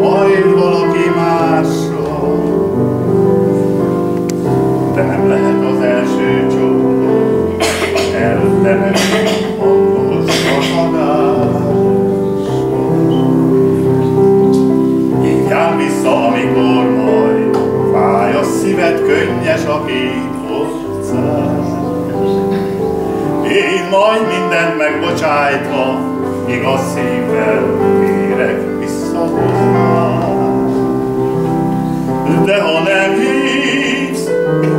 majd valaki másra. De nem lehet az első csóknak elteremni hangos akadás. Így jár vissza, amikor majd fáj a szíved, könnyes a két hozzás. Én majd mindent megbocsájtva, igaz szívvel De ha nem hívsz,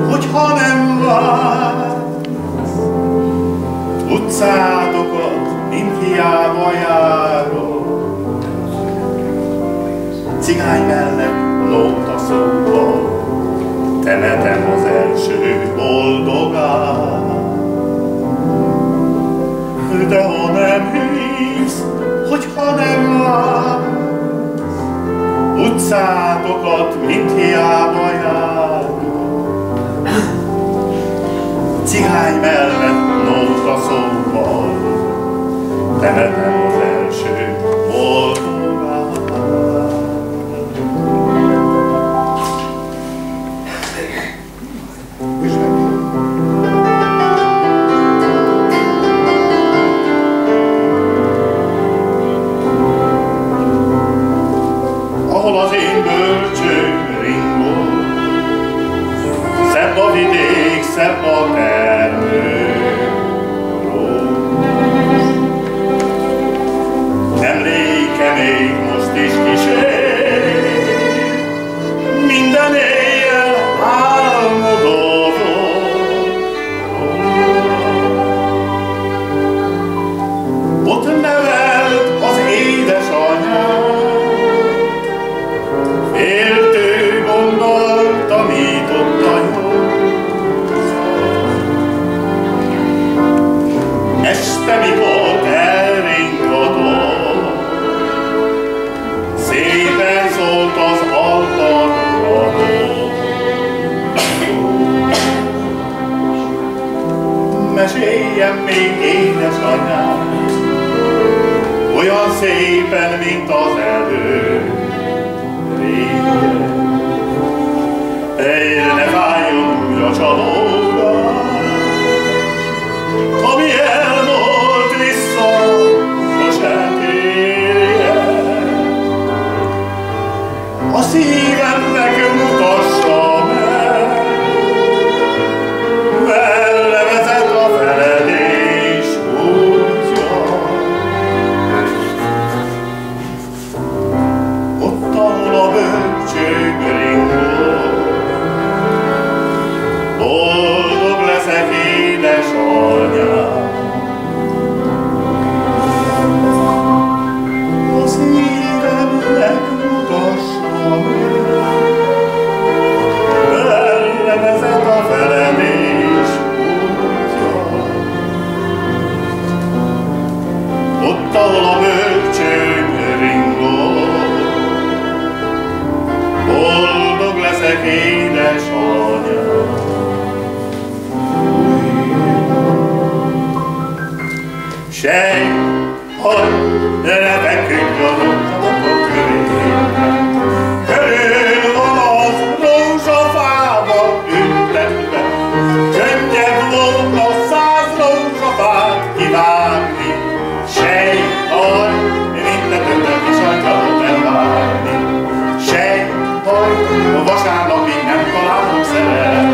hogyha nem vársz, utcátokat mind hiába járok. Cigány mellett lóta szóval, temetem az első boldogát. De ha nem hívsz, hogyha nem vársz, utcátokat utat, mint hiába járunk. Cigány mellett nóta szóval, temetem per poter. Feleségem még édesanyám, olyan szépen, mint az elő. Régen, ne fájjon újra csalód, Sej, hogy ne feküdj valóta, vasárnapig nem találok szerelmet.